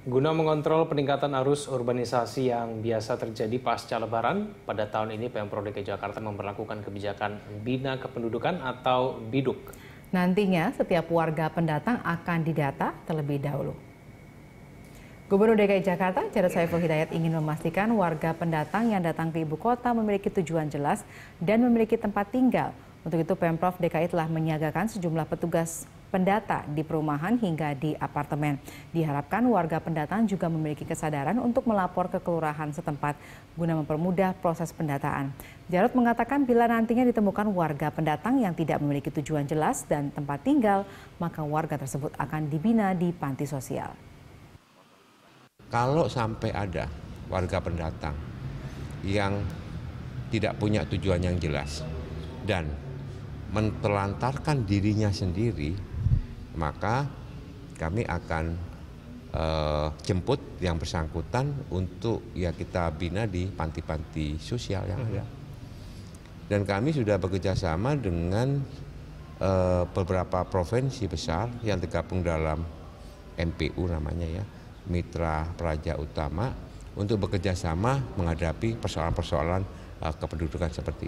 Guna mengontrol peningkatan arus urbanisasi yang biasa terjadi pasca lebaran, pada tahun ini Pemprov DKI Jakarta memperlakukan kebijakan Bina Kependudukan atau BIDUK. Nantinya setiap warga pendatang akan didata terlebih dahulu. Gubernur DKI Jakarta, Jarod Saiful Hidayat ingin memastikan warga pendatang yang datang ke ibu kota memiliki tujuan jelas dan memiliki tempat tinggal. Untuk itu Pemprov DKI telah menyiagakan sejumlah petugas pendata di perumahan hingga di apartemen. Diharapkan warga pendatang juga memiliki kesadaran untuk melapor ke kelurahan setempat guna mempermudah proses pendataan. Jarod mengatakan bila nantinya ditemukan warga pendatang yang tidak memiliki tujuan jelas dan tempat tinggal, maka warga tersebut akan dibina di panti sosial. Kalau sampai ada warga pendatang yang tidak punya tujuan yang jelas dan mentelantarkan dirinya sendiri maka kami akan uh, jemput yang bersangkutan untuk ya kita bina di panti-panti sosial yang ada. Dan kami sudah bekerja sama dengan uh, beberapa provinsi besar yang tergabung dalam MPU namanya ya, Mitra Praja Utama untuk bekerja sama menghadapi persoalan-persoalan uh, kependudukan seperti